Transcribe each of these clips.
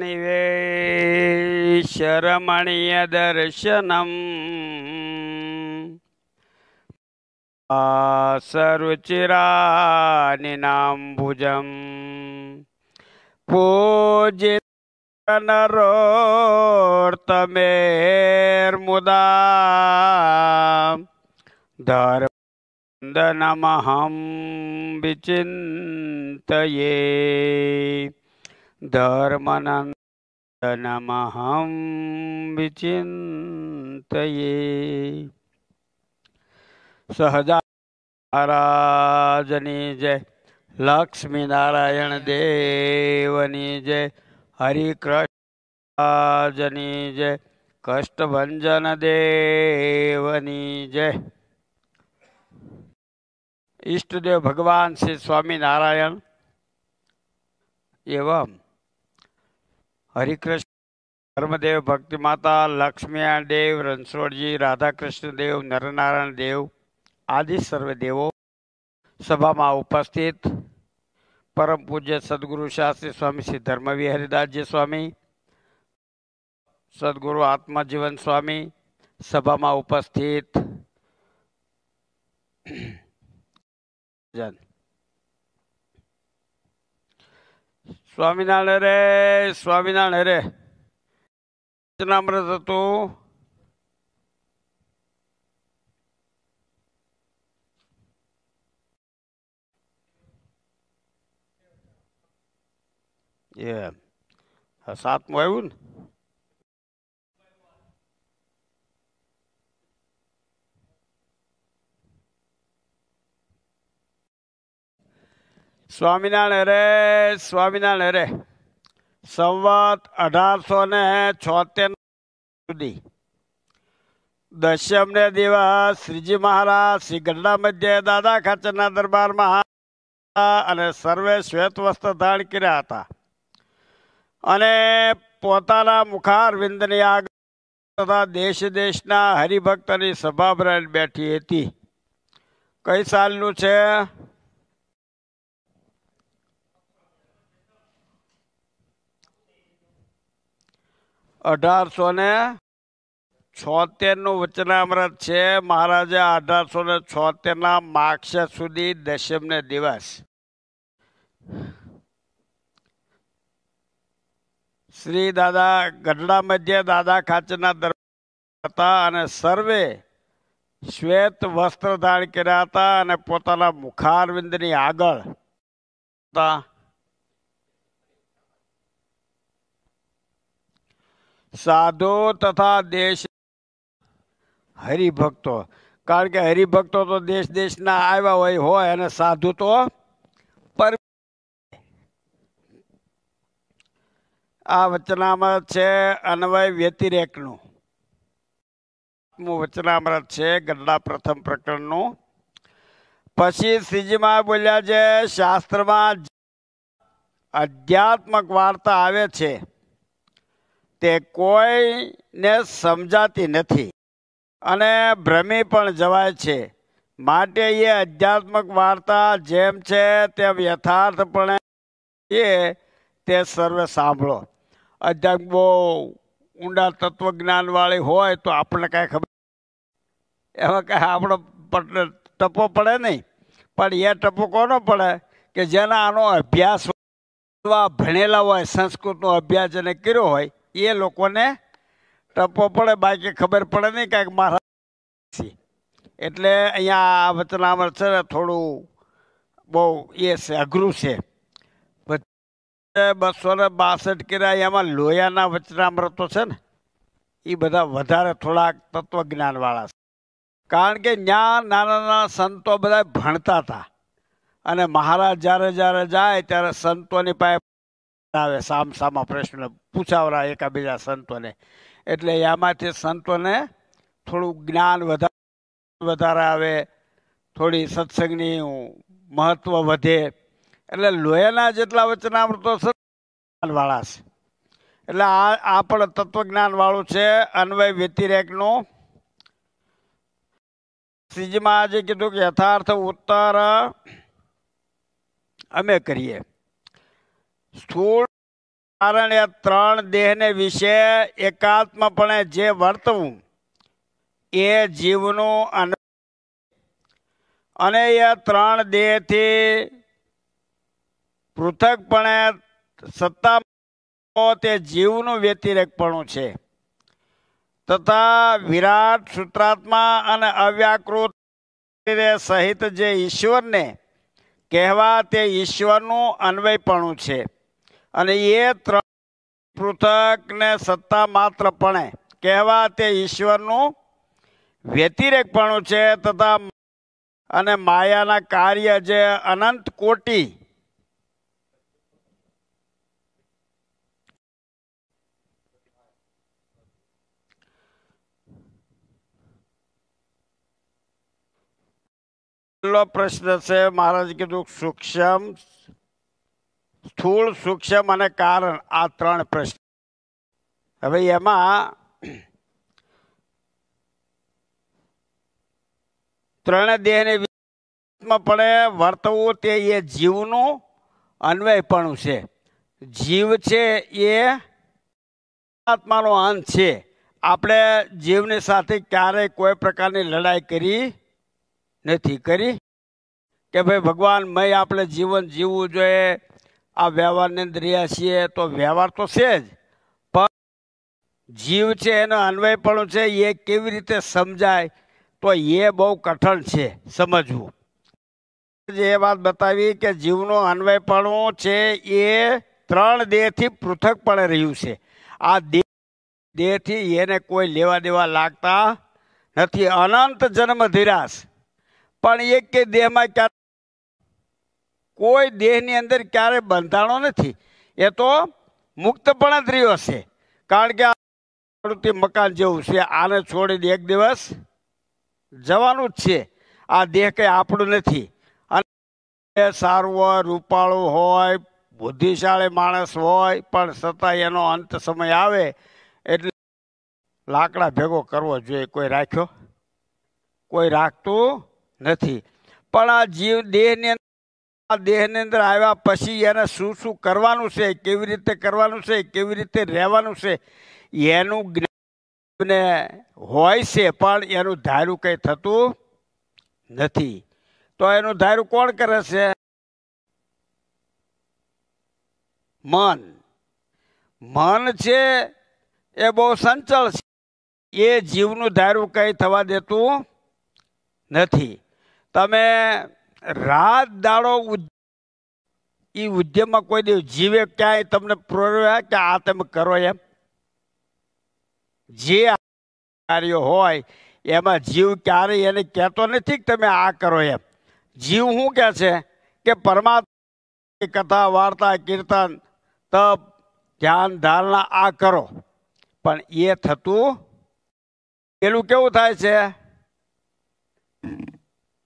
निवेशरमणीयदर्शनम् सरुचिरानिनाम्बुजम् पूजितनरोर्तमेर्मुदा धर्मन्दनमहं विचिन्तये धर्मनन्दनमहं विचिन्तये। सहजा महाराजनी जय, लक्ष्मीनारायण देवनी जय हरिकृष्णराजनी जय, कष्टभञ्जन देवनी जय। इष्टदेव भगवान श्री स्वामी नारायण एवं હરિકૃષ્ણ ધર્મદેવ ભક્તિ માતા લક્ષ્મીયા દેવ, રણછોડજી, રાધાકૃષ્ણ દેવ, નરનારાયણ દેવ, આદિ સર્વે દેવો સભામાં ઉપસ્થિત. પરમ પૂજ્ય સદગુરુ શાસ્ત્રી સ્વામી શ્રી ધર્મવી હરિદાસજી સ્વામી, સદગુરુ આત્મજીવન સ્વામી સભામાં ઉપસ્થિત. જન સ્વામિનારાયણ રે સ્વામિનારાયણ રે વચનામૃત હતું એ હા, સાતમું આવ્યું ને સ્વામિનારાયણ રે સ્વામિનારાયણ રે. સંવત અઢારસો ને છોતેર સુધી. દશમને દિવસ, શ્રીજી મહારાજ, શ્રી ગઢડા મધ્યે દાદા ખાચરના દરબારમાં અને સર્વે શ્વેત વસ્ત્ર ધારણ કર્યા હતા. અને પોતાના મુખારવિંદની આગળ તથા દેશ દેશના હરિભક્તની સભા બેઠી હતી. કઈ સાલનું છે? અઢારસો ને છોતેરનું વચનામૃત છે. મહારાજે અઢારસો ને છોતેર ના માક્ષર સુધી દશમ ને દિવસ. શ્રી દાદા ગઢડા મધ્ય દાદા ખાચરના દરબાર હતા અને સર્વે શ્વેત વસ્ત્ર ધારણ કર્યા હતા અને પોતાના મુખારવિંદની આગળ હતા. સાધુ તથા દેશ હરિભક્તો. કારણ કે હરિભક્તો તો દેશ દેશના આવ્યા હોય હોય અને સાધુ તો પર આ વચનામૃત છે અન્વય વ્યતિરેકનું. વચનામૃત છે ગઢડા પ્રથમ પ્રકરણનું. પછી શ્રીજીમાં બોલ્યા છે, શાસ્ત્રમાં આધ્યાત્મક વાર્તા આવે છે. તે કોઈને સમજાતી નથી. અને ભ્રમી પણ જવાય છે. માટે એ અધ્યાત્મક વાર્તા જેમ છે તેમ યથાર્થપણે એ તે સર્વે સાંભળો. અધ્યાત્મ બહુ ઊંડા તત્વજ્ઞાનવાળી હોય તો આપણને કાંઈ ખબર એમાં કાંઈ આપણો ટપો પડે નહીં. પણ એ ટપો કોનો પડે? કે જેના આનો અભ્યાસ ભણેલા હોય, સંસ્કૃતનો અભ્યાસ જેને કર્યો હોય એ લોકોને ટપો પડે, બાકી ખબર પડે નહીં કાંઈક મારા એટલે અહીંયા આ વચનામૃત છે ને થોડું બહુ એ છે, અઘરું છે. બસો ને બાસઠ કર્યા, એમાં લોયાના વચનામૃતો છે ને એ બધા વધારે થોડાક તત્વજ્ઞાનવાળા છે. કારણ કે ત્યાં નાના નાના સંતો બધા ભણતા હતા. અને મહારાજ જ્યારે જ્યારે જાય ત્યારે સંતોની પાસે આવે, સામ, સામા પ્રશ્ન. પૂછાવરા એકાબીજા સંતોને. એટલે એમાંથી સંતોને થોડું જ્ઞાન વધારે વધારે આવે, થોડી સત્સંગની મહત્વ વધે. એટલે લોહીના જેટલા વચનામૃતો વાળા છે. એટલે આ આ પણ તત્વજ્ઞાન વાળું છે. અન્વય વ્યતિરેકનું. શ્રીજીમાં આજે કીધું કે યથાર્થ ઉત્તર અમે કરીએ. સ્થૂળ કારણ ત્રણ દેહને વિશે એકાત્મપણે જે વર્તવું, એ જીવનું અને એ ત્રણ દેહથી પૃથકપણે સત્તા તે જીવનું વ્યતિરેકપણું છે. તથા વિરાટ સૂત્રાત્મા અને અવ્યાકૃત સહિત જે ઈશ્વરને કહેવા તે ઈશ્વરનું અન્વયપણું છે. અને એ ત્રણ પૃથક ને સત્તા માત્રપણે કહેવા તે ઈશ્વરનું વ્યતિરેકપણું છે તથા અને માયાના કાર્ય જે અનંત કોટી પ્રશ્ન છે. મહારાજ કીધું, સૂક્ષ્મ સ્થૂળ સૂક્ષ્મ અને કારણ આ ત્રણ પ્રશ્ન. હવે એમાં ત્રણે દેહને પડે, વર્તવું તે એ જીવનું અન્વયપણું છે. જીવ છે એ આત્માનો અંત છે. આપણે જીવની સાથે ક્યારેય કોઈ પ્રકારની લડાઈ કરી નથી. કરી? કે ભાઈ ભગવાન મય આપણે જીવન જીવવું જોઈએ આ વ્યવહારની અંદર રહ્યા છીએ તો વ્યવહાર તો છે જ, પણ જીવ છે, એનો અન્વયપણું છે, એ કેવી રીતે સમજાય, તો એ બહુ કઠણ છે સમજવું. એ વાત બતાવી કે જીવનું અન્વયપણું છે, એ ત્રણ દેહથી પૃથક પડે રહ્યું છે. આ દેહ દેહથી એને કોઈ લેવા દેવા લાગતા નથી. અનંત જન્મ ધીરાશ. પણ એક કે દેહમાં ક્યારે કોઈ દેહની અંદર ક્યારે બંધાણો નથી. એ તો મુક્તપણે જ રહ્યો છે. કારણ કે આ મકાન જેવું છે. આને છોડીને એક દિવસ જવાનું જ છે. આ દેહ કંઈ આપણું નથી. અને સારું હોય, રૂપાળું હોય, બુદ્ધિશાળી માણસ હોય, પણ છતાં એનો અંત સમય આવે એટલે લાકડા ભેગો કરવો જોઈએ. કોઈ રાખ્યો? કોઈ રાખતું નથી. પણ આ જીવ દેહની દેહની અંદર આવ્યા પછી એને શું શું કરવાનું છે, કેવી રીતે કરવાનું છે, કેવી રીતે રહેવાનું છે, એનું જ્ઞાન હોય છે, પણ એનું ધાર્યું કંઈ થતું નથી. તો એનું ધાર્યું કોણ કરે છે? મન. મન છે એ બહુ સંચળ છે. એ જીવનું ધાર્યું કંઈ થવા દેતું નથી. તમે રાત દાડો એ ઉદ્યમમાં કોઈ દિવસ જીવે ક્યાંય તમને પ્રોર્યા કે આ તમે કરો એમ? જે કાર્યો હોય, એમાં જીવ ક્યારેય એને કહેતો નથી કે તમે આ કરો એમ. જીવ શું કહે છે? કે પરમાત્મા કથા, વાર્તા, કીર્તન, તપ, ધ્યાન, ધારણા આ કરો. પણ એ થતું, પેલું કેવું થાય છે?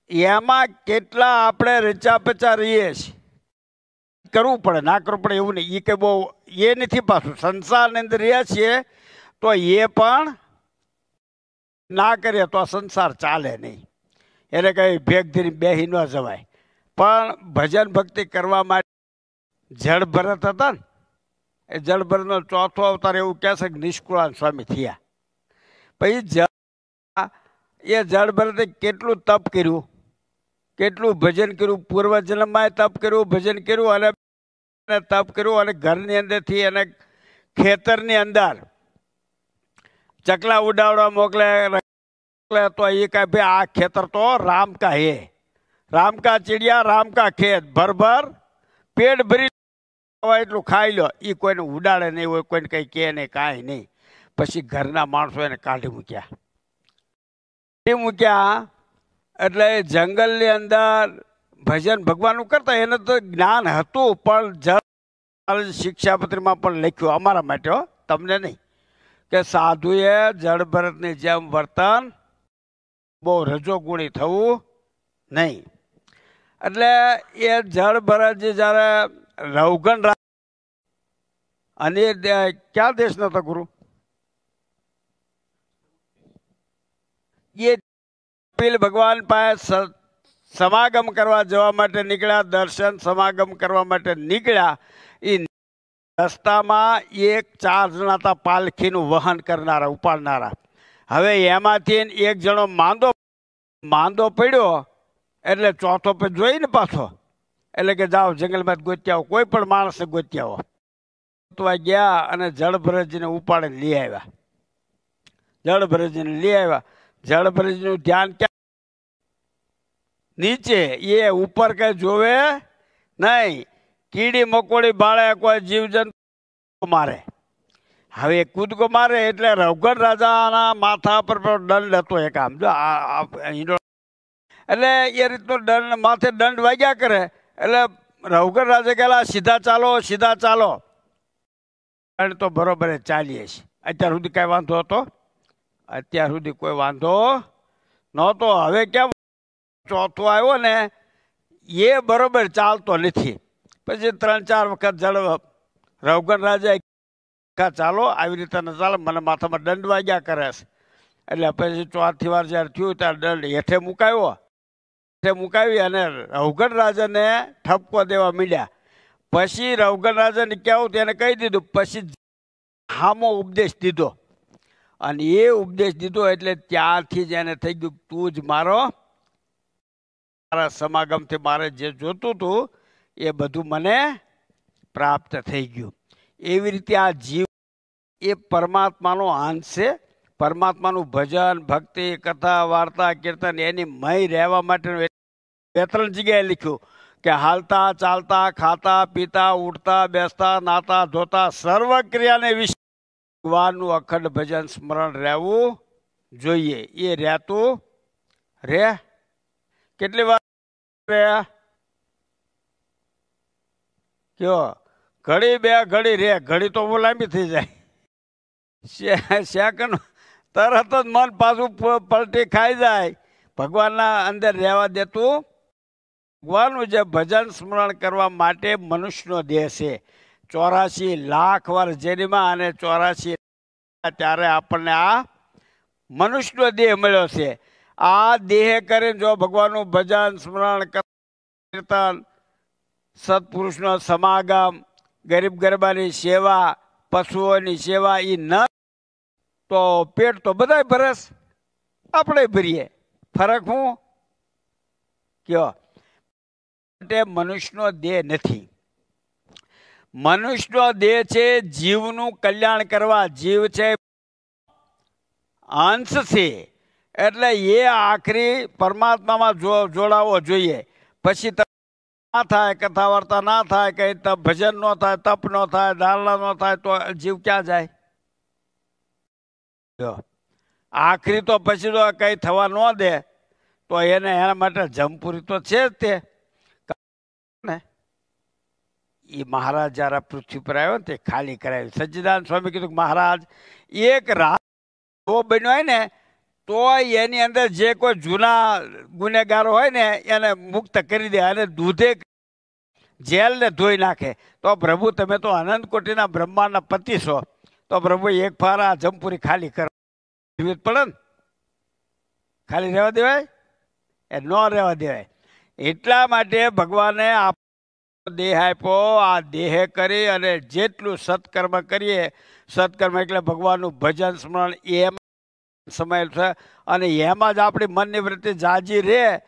એમાં કેટલા આપણે રચા પચા રહીએ છીએ? કરવું પડે, ના કરવું પડે એવું નહીં. એ કે બહુ, એ નથી પાછું. સંસારની અંદર રહ્યા છીએ, તો એ પણ ના કરીએ તો સંસાર ચાલે નહીં. એટલે કંઈ ભેગ ધીરી બેહી ન જવાય. પણ ભજન ભક્તિ કરવા માટે જળ ભરત હતા ને, એ જળ ભરતનો ચોથો અવતાર એવું કહે છે કે નિષ્કુળાન સ્વામી થયા. પછી જળ, એ જળ ભરતે કેટલું તપ કર્યું? કેટલું ભજન કર્યું પૂર્વજન્મમાં તપ કર્યું, ભજન કર્યું અને તપ કર્યું અને ઘરની અંદરથી એને ખેતરની અંદર ચકલા ઉડાવડા મોકલે તો એ કહે, ભાઈ આ ખેતર તો રામ કા હે. રામ કા ચીડિયા રામ કા ખેત. ભર ભર. પેટ ભરી એટલું ખાઈ લો. એ કોઈને ઉડાડે નહીં હોય કોઈને કંઈ કહે નહીં, કાંઈ નહીં. પછી ઘરના માણસો એને કાઢી મૂક્યા. કાઢી મૂક્યા એટલે જંગલની અંદર ભજન ભગવાનનું કરતા એને તો જ્ઞાન હતું, પણ જળ શિક્ષાપત્રીમાં પણ લખ્યું અમારા માટે તમને નહીં. કે સાધુએ જળભરતની જેમ વર્તન બહુ રજોગુણી થવું નહીં. એટલે એ જળ ભરતજી જ્યારે રવગણ અને ક્યાં દેશના હતા ગુરુ? એ કપિલ ભગવાન પાસે સમાગમ કરવા જવા માટે નીકળ્યા, દર્શન સમાગમ કરવા માટે નીકળ્યા એ રસ્તામાં એક ચાર જણા હતા પાલખીનું વહન કરનારા, ઉપાડનારા. હવે એમાંથી એક જણો માંદો માંદો પડ્યો, એટલે ચોથો પર જોઈને પાછો. એટલે કે જાઓ જંગલમાં ગોત્યાવો કોઈ પણ માણસને ગોત્યાવો ગોતવા ગયા અને જળભરજીને ઉપાડીને લઈ આવ્યા. જળભરજીને લઈ આવ્યા. જળભરજનું ધ્યાન ક્યાં? નીચે, એ ઉપર કઈ જોવે નહીં. કીડી મકોડી બાળે કોઈ જીવજંતુ મારે. હવે કૂદકો મારે એટલે રવગઢ રાજાના માથા પર દંડ હતો એક આમ. જો એટલે એ રીતનો દંડ માથે દંડ વાગ્યા કરે. એટલે રવગઢ રાજા કહેલા, સીધા ચાલો સીધા ચાલો. દંડ તો બરોબર ચાલીએ છીએ. અત્યાર સુધી કાંઈ વાંધો હતો? અત્યાર સુધી કોઈ વાંધો નહોતો. હવે કેમ ચોથો આવ્યો ને, એ બરોબર ચાલતો નથી. પછી ત્રણ, ચાર વખત જળ રવગણ રાજા કા ચાલો, આવી રીતે ન ચાલે, મને માથામાં દંડ વાગ્યા કરે છે. એટલે પછી ચોથી વાર જ્યારે થયું ત્યારે દંડ હેઠે મુકાયો. હેઠે મુકાવી અને રવગણ રાજાને ઠપકો દેવા માંડ્યા. પછી રવગણ રાજાને કેવું તેને કહી દીધું, પછી હામો ઉપદેશ દીધો. અને એ ઉપદેશ દીધો એટલે ત્યારથી જ એને થઈ ગયું તું જ મારો, મારા સમાગમથી મારે જે જોતું હતું એ બધું મને પ્રાપ્ત થઈ ગયું. એવી રીતે આ જીવ એ પરમાત્માનો અંશ છે. પરમાત્માનું ભજન, ભક્તિ, કથા, વાર્તા, કીર્તન એની મય રહેવા માટે બે ત્રણ જગ્યાએ લખ્યું કે હાલતા, ચાલતા, ખાતા, પીતા, ઉઠતા, બેસતા, નાતા, ધોતા સર્વ ક્રિયાને વિશે ભગવાનનું અખંડ ભજન સ્મરણ રહેવું જોઈએ. એ રહેતું રે. કેટલી વાર રહ્યા કયો? ઘડી બે, ઘડી રે. ઘડી તો બહુ લાંબી થઈ જાય. સેકન્ડ તરત જ મન પાછું પલટી ખાઈ જાય. ભગવાનના અંદર રહેવા દેતું. ભગવાનનું જે ભજન સ્મરણ કરવા માટે મનુષ્યનો દેહ છે. ચોરાશી લાખ વર્ષ જેરીમાં અને ચોરાશી ત્યારે આપણને આ મનુષ્યનો દેહ મળ્યો છે. આ દેહ કરીને જો ભગવાનનું ભજન, સ્મરણ કીર્તન, સત્પુરુષનો સમાગમ, ગરીબ ગરબાની સેવા, પશુઓની સેવા એ ન તો પેટ તો બધાય ભરસ આપણે ભરીએ. ફરક હું? કયો. માટે મનુષ્યનો દેહ નથી. મનુષ્યનો દેહ છે જીવનું કલ્યાણ કરવા. જીવ છે અંશ છે. એટલે એ આખરી પરમાત્મામાં જોડાવો જોઈએ. પછી ના થાય કથા વાર્તા ના થાય, કઈ તપ ભજન નો થાય, તપ નો થાય ધારણા નો થાય, તો જીવ ક્યાં જાય? આખરી તો પછી તો કઈ થવા ન દે. તો એને એના માટે જમપુરી તો છે જ તે. એ મહારાજ જ્યારે પૃથ્વી પર આવ્યો ને તે ખાલી કરાવી સજ્જદાન સ્વામી કીધું મહારાજ, એક એવો બન્યો હોય ને તો એની અંદર જે કોઈ જૂના ગુનેગારો હોય ને, એને મુક્ત કરી દે અને દૂધે જેલને ધોઈ નાખે. તો પ્રભુ, તમે તો અનંત કોટીના બ્રહ્માંડના પતિ છો. તો પ્રભુ, એક ફાર આ જમપુરી ખાલી કરો. જીવિત પડે ને. ખાલી રહેવા દેવાય? એ ન રહેવા દેવાય. એટલા માટે ભગવાને આ દેહ આપ્યો, આ દેહ કરી અને જેટલું સત્કર્મ કરીએ, સત્કર્મ એટલે ભગવાનનું ભજન સ્મરણ, એમ સમય છે. અને એમાં જ આપણી મનની વૃત્તિ જાજી રહે,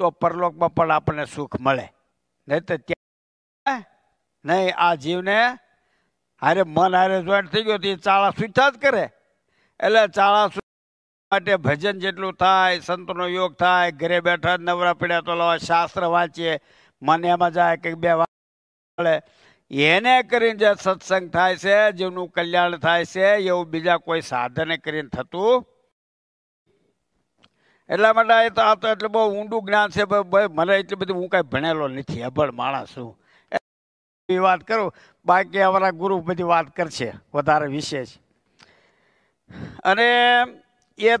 તો પરલોકમાં પણ આપણને સુખ મળે. નહીં તો ત્યાં નહીં, આ જીવને હારે મન હારે જોઈન્ટ થઈ ગયો, તો એ ચાળા સુચા જ કરે. એટલે ચાળા માટે ભજન જેટલું થાય, સંતનો યોગ થાય, ઘરે બેઠા નવરા પડ્યા તો લાવા, શાસ્ત્ર વાંચીએ મન એમાં જાય કે બે વાળે એને કરીને જે સત્સંગ થાય છે જેનું કલ્યાણ થાય છે, એવું બીજા કોઈ સાધને કરીને થતું એટલા માટે તો આ તો એટલે બહુ ઊંડું જ્ઞાન છે મને એટલું બધું હું કાંઈ ભણેલો નથી અભળ માણસ છું. એ વાત કરું, બાકી અમારા ગુરુ બધી વાત કરશે, વધારે વિશેષ. અને એ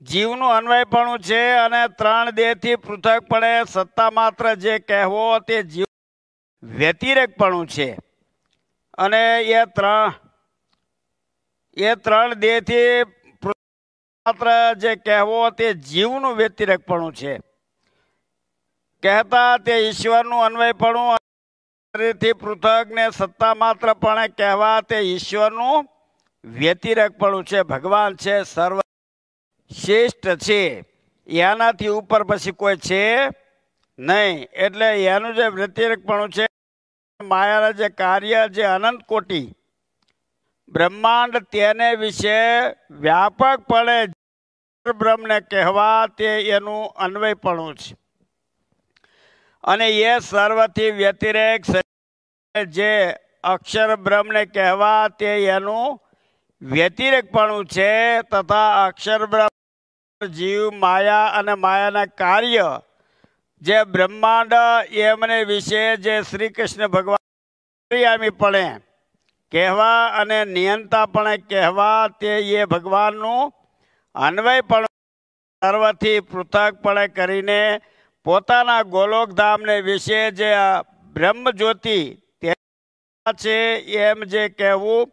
જીવનું અન્વયપણું છે અને ત્રણ દેહથી પૃથક પડે સત્તા માત્ર જે કહેવો તે જીવ વ્યતિરેકપણું છે. અને એ ત્રણ એ ત્રણ દેહથી માત્ર જે કહેવો તે જીવનું વ્યતિરેકપણું છે. કહેતા તે ઈશ્વરનું અન્વયપણું શરીરથી પૃથક ને સત્તા માત્ર પણ કહેવા તે ઈશ્વરનું વ્યતિરેકપણું છે. ભગવાન છે, સર્વ શ્રેષ્ઠ છે. એનાથી ઉપર પછી કોઈ છે નહીં. એટલે એનું જે વ્યતિરેકપણું છે, માયાના જે કાર્ય જે અનંત કોટી, બ્રહ્માંડ તેને વિશે વ્યાપકપણે બ્રહ્મને કહેવા તે એનું અન્વયપણું છે. અને એ સર્વથી વ્યતિરેક જે અક્ષર બ્રહ્મને કહેવા તે એનું વ્યતિરેકપણું છે તથા અક્ષર બ્રહ્મ જીવ, માયા અને માયાના કાર્ય જે બ્રહ્માંડ એમને વિશે જે શ્રી કૃષ્ણ ભગવાન પણે કહેવા અને નિયંતાપણે કહેવા તે એ ભગવાનનું અન્વય પણ સર્વથી પૃથકપણે કરીને પોતાના ગોલોકધામને વિશે જે બ્રહ્મ જ્યોતિ છે એમ જે કહેવું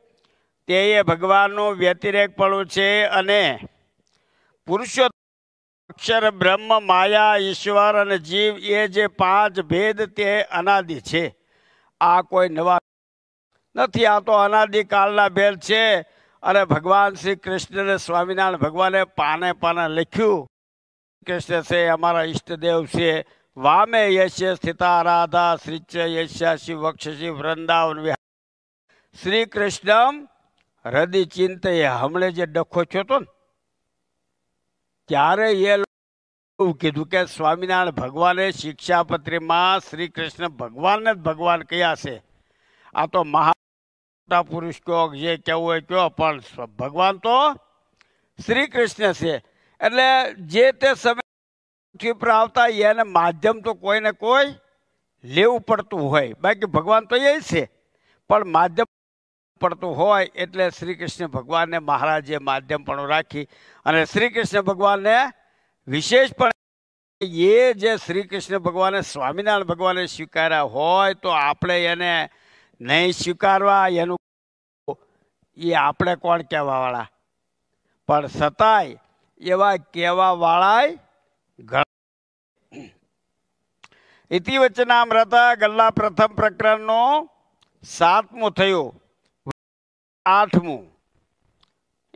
તે એ ભગવાનનું વ્યતિરેકપણું છે અને પુરુષો અક્ષર, બ્રહ્મ, માયા, ઈશ્વર અને જીવ, એ જે પાંચ ભેદ તે અનાદિ છે. આ કોઈ નવા નથી, આ તો અનાદિકાળના ભેદ છે. અને ભગવાન શ્રી કૃષ્ણને સ્વામિનારાયણ ભગવાને પાને પાને લખ્યું, કૃષ્ણ છે, અમારા ઈષ્ટદેવ છે. વામે યશ્ય સ્થિતા રાધા શ્રીચ યશ્યાશી વક્ષસી વૃંદાવન શ્રી કૃષ્ણ હૃદય ચિંતે હમણે જે ડખો થયો તો ને ત્યારે એ એવું કીધું કે સ્વામિનારાયણ ભગવાને શિક્ષાપત્રીમાં શ્રી કૃષ્ણ ભગવાનને જ ભગવાન કયા છે? આ તો મહા પુરુષ કયો, જે કહેવું હોય કયો, પણ ભગવાન તો શ્રી કૃષ્ણ છે. એટલે જે તે સમય પૃથ્વી પર આવતા એને માધ્યમ તો કોઈને કોઈ લેવું પડતું હોય. બાકી ભગવાન તો એ છે. પણ માધ્યમ પડતું હોય એટલે શ્રી કૃષ્ણ ભગવાનને મહારાજે માધ્યમ પણ રાખી અને શ્રી કૃષ્ણ ભગવાનને વિશેષ પણ એ જે શ્રી કૃષ્ણ ભગવાને સ્વામિનારાયણ ભગવાને સ્વીકાર્યા હોય તો આપણે એને નહીં સ્વીકારવા, એનું એ આપણે કોણ કહેવાવાળા? પણ છતાંય એવા કહેવાવાળાય ઇતિ વચનામૃત ગલ્લા પ્રથમ પ્રકરણનો સાતમું થયું. આઠમું.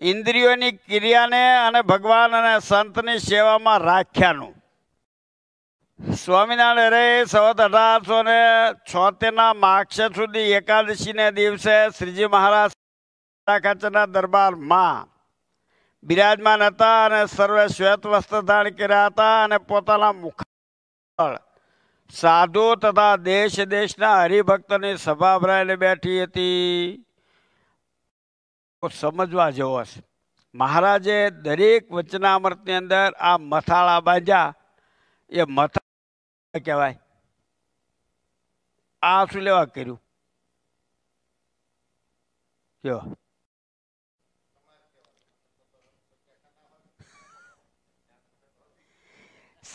ઇન્દ્રિયોની ક્રિયાને અને ભગવાન અને સંતની સેવામાં રાખ્યાનું. સ્વામિનારાયણ રે સવત અઢારસો ને છોતેરના માક્ષર સુધી એકાદશીને દિવસે શ્રીજી મહારાજ ખાચરના દરબારમાં બિરાજમાન હતા અને સર્વે શ્વેત વસ્ત્ર ધારણ કર્યા હતા અને પોતાના મુખ સાધુ તથા દેશ દેશના હરિભક્તની સભા ભરાઈને બેઠી હતી. સમજવા જેવો છે. મહારાજે દરેક વચનામૃતની અંદર આ મથાળા બાંધ્યા. એ મથા કહેવાય? આ શું લેવા કર્યું? કયો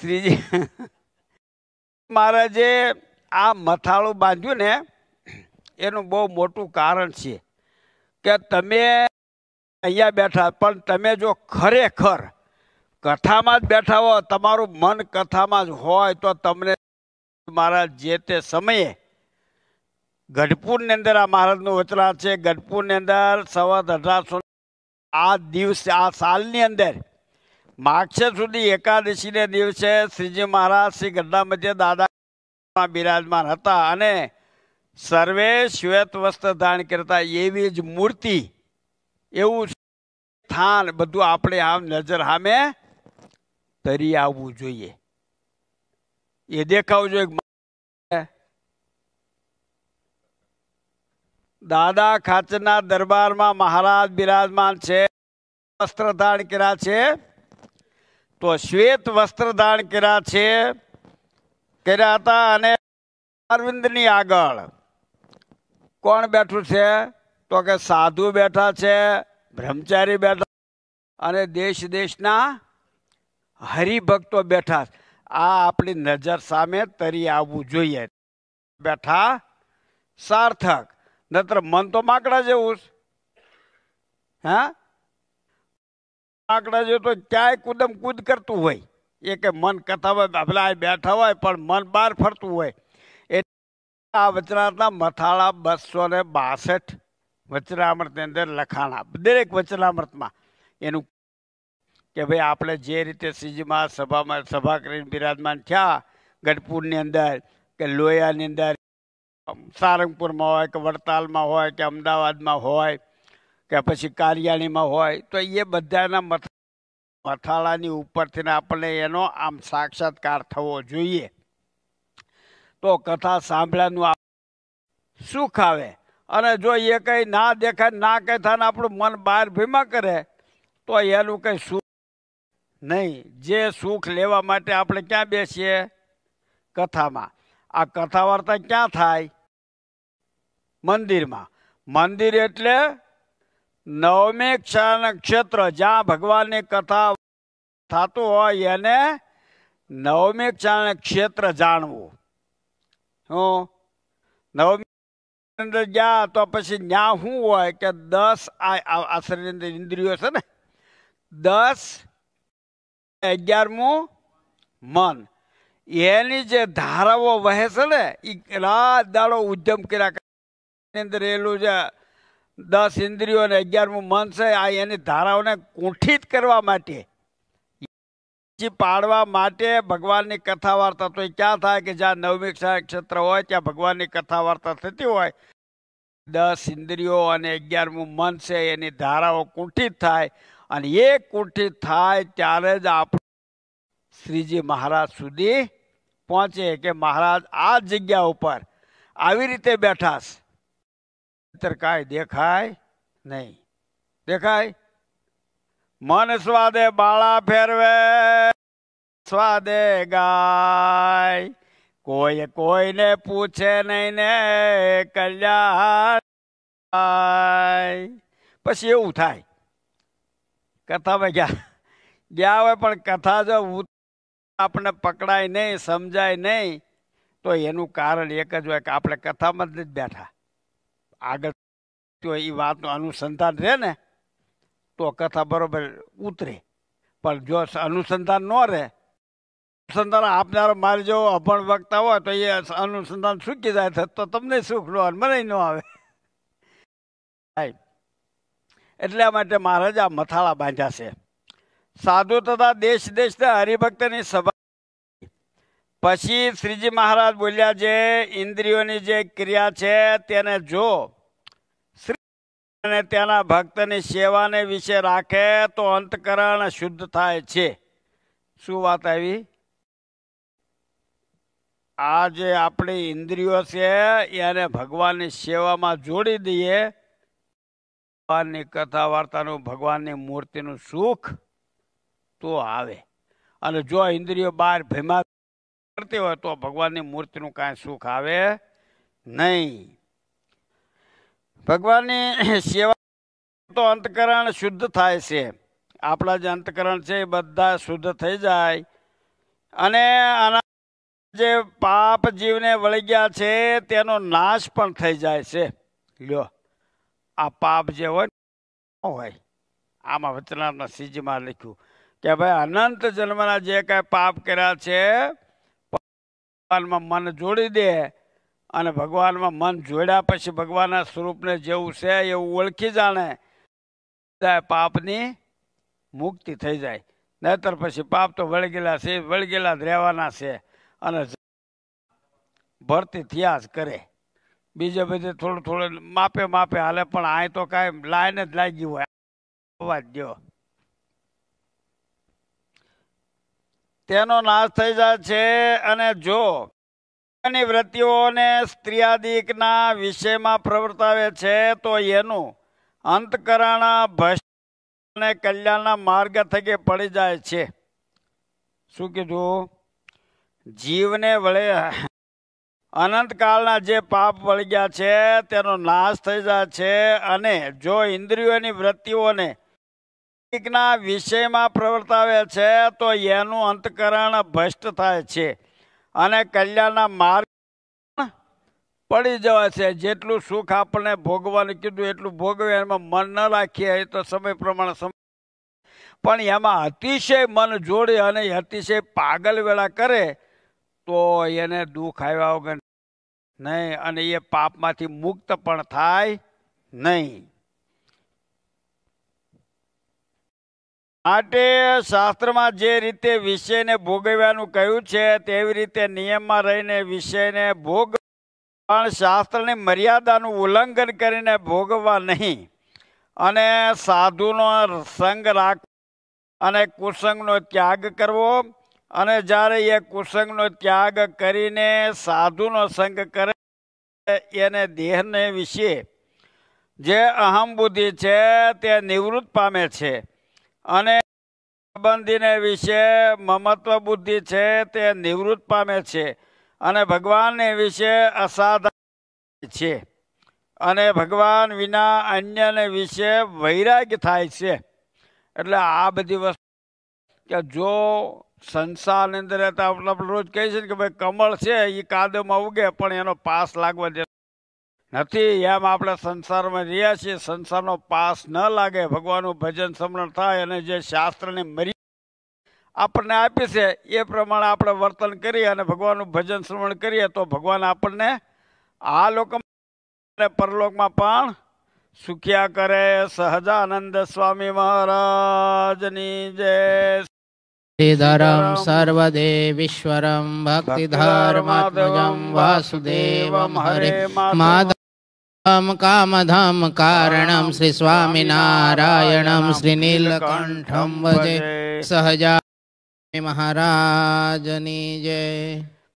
શ્રીજી, મહારાજે આ મથાળું બાંધ્યું ને, એનું બહુ મોટું કારણ છે. કે તમે અહીંયા બેઠા, પણ તમે જો ખરેખર કથામાં જ બેઠા હો, તમારું મન કથામાં જ હોય, તો તમને મહારાજ જે તે સમયે ગઢપુરની અંદર આ મહારાજનું વચરા છે, ગઢપુરની અંદર સવત અઢારસો આ દિવસે, આ સાલની અંદર માગશે સુધી એકાદશીને દિવસે શ્રીજી મહારાજ શ્રી ગઢડા મધ્ય દાદા બિરાજમાન હતા અને સર્વે શ્વેત વસ્ત્ર ધારણ કરતા એવી જ મૂર્તિ, એવું સ્થાન બધું આપણે આમ નજર સામે તરી આવવું જોઈએ. એ દેખાવું જોઈએ દાદા ખાચરના દરબારમાં મહારાજ બિરાજમાન છે, વસ્ત્ર ધારણ કર્યા છે. તો શ્વેત વસ્ત્ર ધારણ કર્યા છે, કર્યા હતા અને અરવિંદની આગળ. કોણ બેઠું છે? તો કે સાધુ બેઠા છે, બ્રહ્મચારી બેઠા અને દેશ દેશના હરિભક્તો બેઠા આ આપણી નજર સામે તરી આવવું જોઈએ. બેઠા સાર્થક. નત્ર મન તો માકડા જેવું હા? માકડા જેવું તો ક્યાંય કુદમ કૂદ કરતું હોય. એ કે મન કથામાં પેલા બેઠા હોય પણ મન બહાર ફરતું હોય. આ વચનામૃતના મથાળા બસો ને બાસઠ વચનામૃતની અંદર લખાણા દરેક વચનામૃતમાં એનું કે ભાઈ આપણે જે રીતે સીજમાં સભામાં, સભા કરીને બિરાજમાન થયા, ગઢપુરની અંદર કે લોયાની અંદર સારંગપુરમાં હોય કે વડતાલમાં હોય કે અમદાવાદમાં હોય કે પછી કારિયાણીમાં હોય, તો એ બધાના મથ, મથાળાની ઉપરથી આપણને એનો આમ સાક્ષાત્કાર થવો જોઈએ. તો કથા સાંભળ્યાનું સુખ આવે. અને જો એ કંઈ ના દેખાય, ના કંઈ થાય આપણું મન બહાર ભીમા કરે, તો એનું કંઈ સુખ નહીં. જે સુખ લેવા માટે આપણે ક્યાં બેસીએ? કથામાં. આ કથા વાર્તા ક્યાં થાય? મંદિરમાં. મંદિર એટલે નવમે ક્ષેત્ર. જ્યાં ભગવાનની કથા થતું હોય એને નવમે ક્ષેત્ર જાણવું. હું? નવમી અંદર ગયા તો પછી ત્યાં શું હોય કે દસ આ શરીરની ઇન્દ્રિયો છે ને? દસ અગિયારમું મન. એની જે ધારાઓ વહે છે ને એ રાત દાડો ઉદ્યમ કર્યા અંદર રહેલું છે દસ ઇન્દ્રિયો અને અગિયારમું મન છે, આ એની ધારાઓને કુંઠિત કરવા માટે પાડવા માટે ભગવાનની કથા વાર્તા, તો ક્યાં થાય કે જ્યાં નવમી ક્ષેત્ર હોય, ત્યાં ભગવાનની કથા વાર્તા થતી હોય. દસ ઇન્દ્રિયો અને અગિયારમું મન છે, એની ધારાઓ કુંઠિત થાય. અને એ કુંઠિત થાય ત્યારે જ આપણે શ્રીજી મહારાજ સુધી પહોંચે કે મહારાજ આ જગ્યા ઉપર આવી રીતે બેઠાશ કાંઈ દેખાય નહીં. દેખાય? મન સ્વાદે બાળા ફેરવે, સ્વાદે ગાય. કોઈ કોઈને પૂછે નહીં ને કલ્યાણ પછી એવું થાય કથામાં ગયા ગયા હોય પણ કથા જો આપણે પકડાય નહીં, સમજાય નહીં, તો એનું કારણ એક જ હોય કે આપણે કથામાં જ બેઠા. આગળ તો એ વાતનું અનુસંધાન રહે ને તો કથા બરોબર ઉતરે. પણ જો અનુસંધાન ન રહે, અનુસંધાન આપનારો મારે જો અભણ વક્તા હોય તો એ અનુસંધાન સૂકી જાય તો તમને સુખ ન મને ન આવે. એટલા માટે મહારાજ આ મથાળા બાંધ્યા છે. સાધુ તથા દેશ દેશના હરિભક્તની સભા. પછી શ્રીજી મહારાજ બોલ્યા, જે ઇન્દ્રિયોની જે ક્રિયા છે તેને જો અને તેના ભક્તની સેવાને વિશે રાખે તો અંતકરણ શુદ્ધ થાય છે. શું વાત આવી? આ જે આપણી ઇન્દ્રિયો છે, એને ભગવાનની સેવામાં જોડી દઈએ. ભગવાનની કથા વાર્તાનું, ભગવાનની મૂર્તિનું સુખ તો આવે. અને જો ઇન્દ્રિયો બહાર ભેમા કરતી હોય તો ભગવાનની મૂર્તિનું કાંઈ સુખ આવે નહીં. ભગવાનની સેવા તો અંતકરણ શુદ્ધ થાય છે. આપણા જે અંતકરણ છે એ બધા શુદ્ધ થઈ જાય. અને આના જે પાપ જીવને વળી ગયા છે તેનો નાશ પણ થઈ જાય છે. લ્યો, આ પાપ જે હોય હોય. આમાં વચનામાં સીજમાં લખ્યું કે ભાઈ અનંત જન્મના જે કાંઈ પાપ કર્યા છે મન જોડી દે અને ભગવાનમાં મન જોડ્યા પછી ભગવાનના સ્વરૂપને જેવું છે એવું ઓળખી જાણે પાપની મુક્તિ થઈ જાય. નહીતર પછી પાપ તો વળગેલા છે વળગેલા જ રહેવાના છે અને ભરતી થયા જ કરે. બીજે બધે થોડું થોડું માપે માપે હાલે, પણ આ તો કાંઈ લાઈન જ લાગી હોય. અવાજ દો તેનો નાશ થઈ જાય છે અને જો ની વૃત્તિઓને સ્ત્રીયાદિકના વિષયમાં પ્રવર્તાવે છે, તો એનું અંતકરણ ભ્રષ્ટ અને કલ્યાણના માર્ગ થકી પડી જાય છે. શું કીધું? જીવને વળે અનંતકાળના જે પાપ વળગ્યા છે, તેનો નાશ થઈ જાય છે અને જો ઇન્દ્રિયોની વૃત્તિઓને વિષયમાં પ્રવર્તાવે છે, તો એનું અંતકરણ ભ્રષ્ટ થાય છે. અને કલ્યાણના માર્ગ પડી જવા છે. જેટલું સુખ આપણને ભોગવાનું કીધું, એટલું ભોગવે એમાં મન ન રાખીએ, એ તો સમય પ્રમાણે પણ એમાં અતિશય મન જોડે અને અતિશય પાગલ વેળા કરે, તો એને દુઃખ આવ્યા વગર નહીં. અને એ પાપમાંથી મુક્ત પણ થાય નહીં. માટે શાસ્ત્રમાં જે રીતે વિષયને ભોગવવાનું કહ્યું છે, તેવી રીતે નિયમમાં રહીને વિષયને ભોગ પણ શાસ્ત્રની મર્યાદાનું ઉલ્લંઘન કરીને ભોગવવા નહીં. અને સાધુનો સંગ રાખ અને કુસંગનો ત્યાગ કરવો. અને જ્યારે એ કુસંગનો ત્યાગ કરીને સાધુનો સંગ કરે, એને દેહને વિશે જે અહમ બુદ્ધિ છે, તે નિવૃત્ત પામે છે. અને બંધીને વિશે મમત્વ બુદ્ધિ છે તે નિવૃત્ત પામે છે. અને ભગવાનને વિશે અસાધારણ છે. અને ભગવાન વિના અન્યને વિશે વૈરાગ્ય થાય છે. એટલે આ બધી વસ્તુ કે જો સંસારની અંદર રહેતા આપણે રોજ કહીએ છીએ ને કે ભાઈ કમળ છે એ કાદવમાં ઉગે, પણ એનો પાસ લાગવા દે નથી એમ આપણે સંસારમાં રહ્યા છીએ, સંસારનો પાસ ન લાગે, ભગવાનનું ભજન સમરણ થાય અને જે શાસ્ત્રની મરી આપણને આપી છે, એ પ્રમાણે આપણે વર્તન કરીએ અને ભગવાનનું ભજન શ્રવણ કરીએ, તો ભગવાન આપણને આ લોકમાં પરલોકમાં પણ સુખ્યા કરે. સહજાનંદ સ્વામી મહારાજની જય. શ્રીધરમ सर्वदेवीश्वरं ભક્તિધર્માત્મજમ वासुदेवं હરે માધવમ કામધમ कारणं શ્રી નીલકંઠમ ભજે સહજા મહારાજની જય